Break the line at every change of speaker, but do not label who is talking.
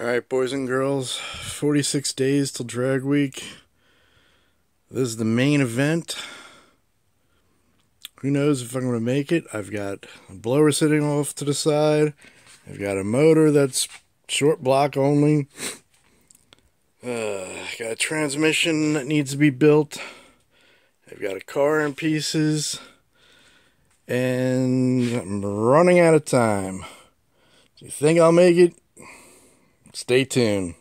Alright, boys and girls, 46 days till drag week. This is the main event. Who knows if I'm going to make it? I've got a blower sitting off to the side. I've got a motor that's short block only. Uh, got a transmission that needs to be built. I've got a car in pieces. And I'm running out of time. Do you think I'll make it? Stay tuned.